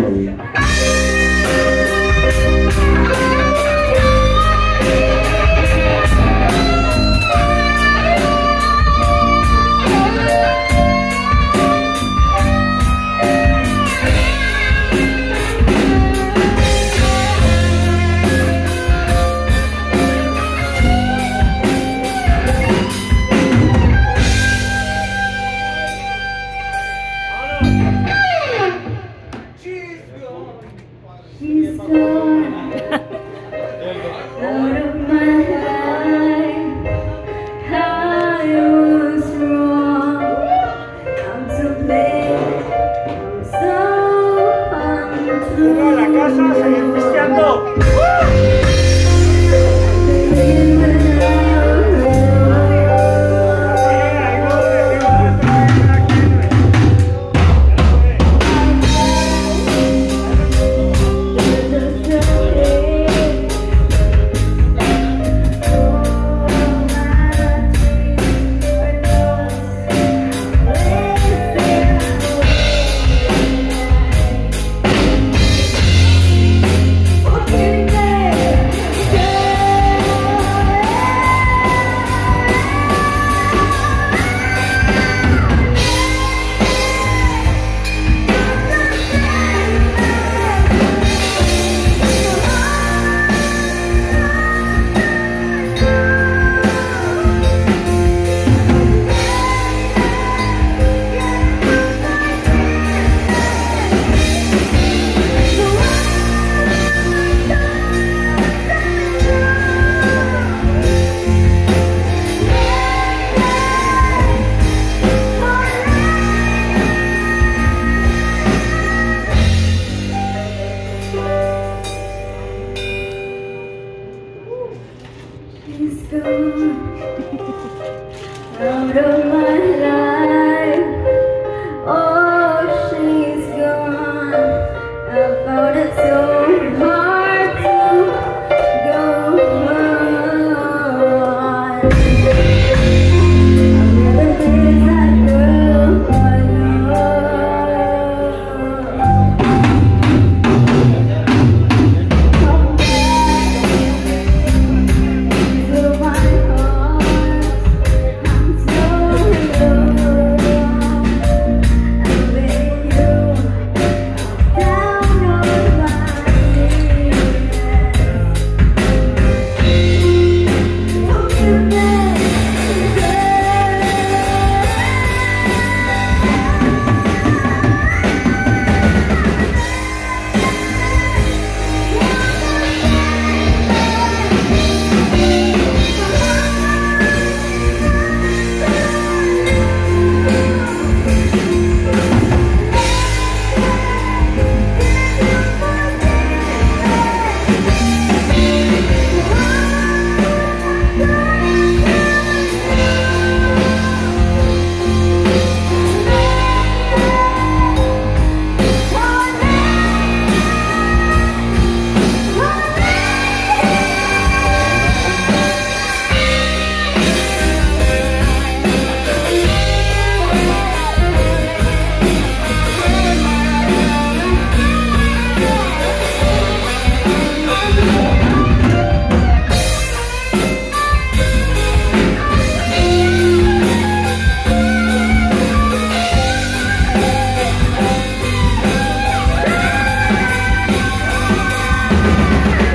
She's a la casa, seguir pisteando. ¡Uh! She's gone out of my life. Yeah.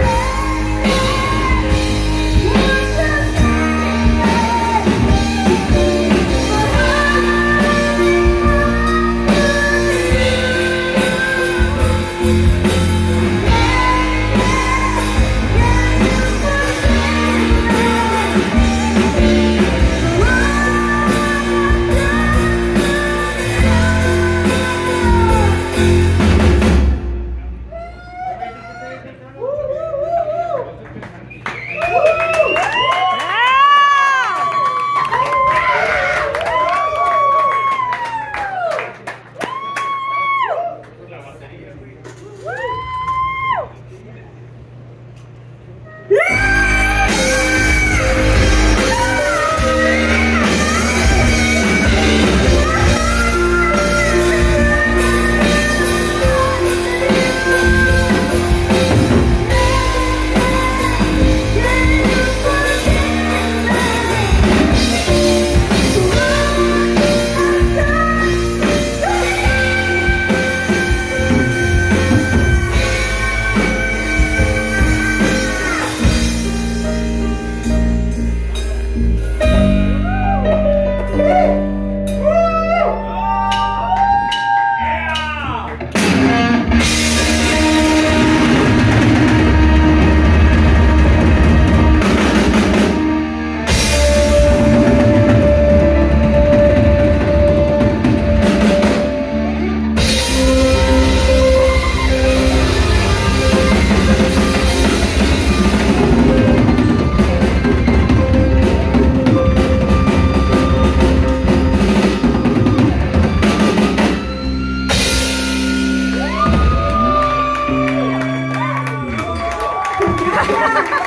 Ha ha ha!